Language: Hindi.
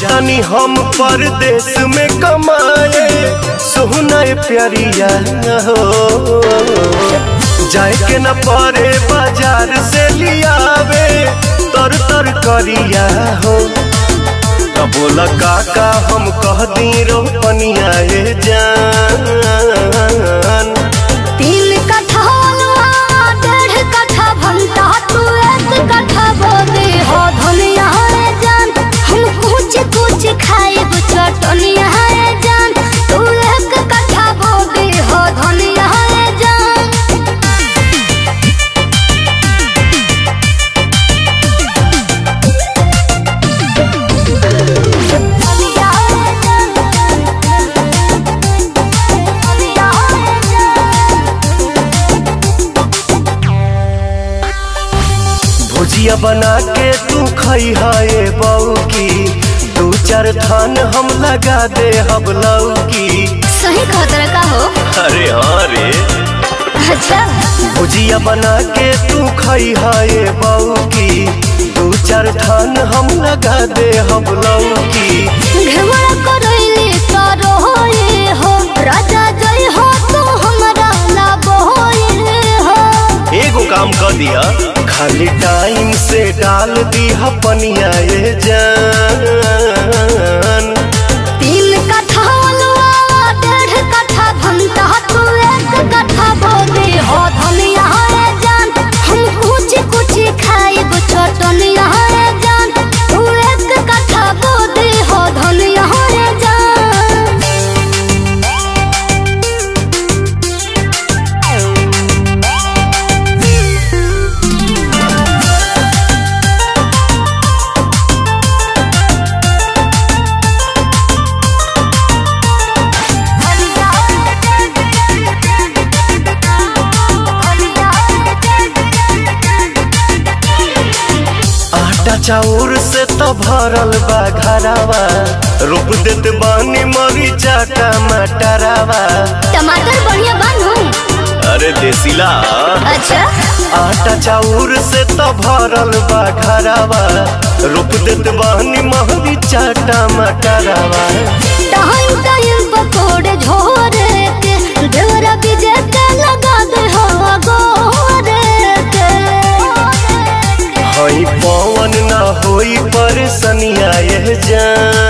जातनी हम परदेश में कमाए। सोहना प्यारिया हो। जाए के न परे बाज़ार से लियावे। तर तर करिया हो। बोला, काका, हम कह दी रोपनिया जान। भुजिया बना के तू खई है बऊ की दू चार थान हम लगा दे हम लौकी सही खतरा का हो। अरे हाँ रे। अच्छा। भुजिया बना के तू खई है बऊ की दू चार थान हम लगा दे हम लौकी घेवड़ा दिया। खाली टाइम से डाल दिया पनिया जान। चाउर से तो भरल बा घरावा। रोप देत बानी मरीचा टमाटरावा टमाटर बढ़िया बानू अरे देसीला। अच्छा। आटा चाउर से तो भरल बा घरावा। रोप देत बानी मरीचा टमाटरावा जान।